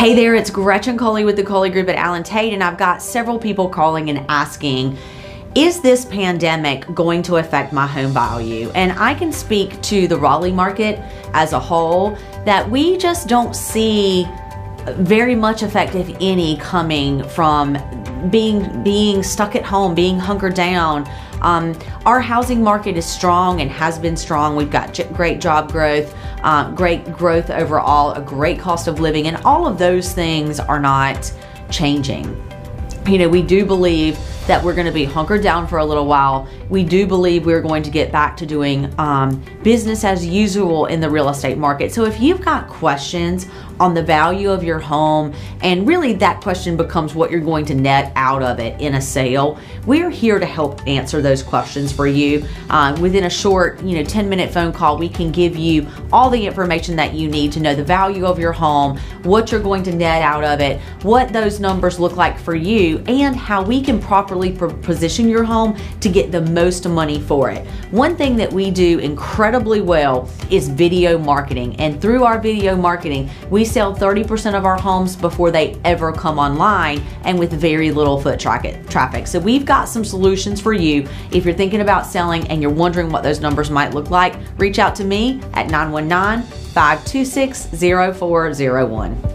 Hey there, it's Gretchen Coley with the Coley Group at Allen Tate, and I've got several people calling and asking, is this pandemic going to affect my home value? And I can speak to the Raleigh market as a whole that we just don't see very much effect, if any, coming from being being stuck at home, being hunkered down. Um, our housing market is strong and has been strong. We've got great job growth, uh, great growth overall, a great cost of living, and all of those things are not changing. You know, we do believe that we're going to be hunkered down for a little while. We do believe we're going to get back to doing um, business as usual in the real estate market. So if you've got questions on the value of your home, and really that question becomes what you're going to net out of it in a sale, we're here to help answer those questions for you. Uh, within a short, you know, 10 minute phone call, we can give you all the information that you need to know the value of your home, what you're going to net out of it, what those numbers look like for you, and how we can properly properly position your home to get the most money for it. One thing that we do incredibly well is video marketing. And through our video marketing, we sell 30% of our homes before they ever come online and with very little foot traffic. So we've got some solutions for you. If you're thinking about selling and you're wondering what those numbers might look like, reach out to me at 919 526 0401.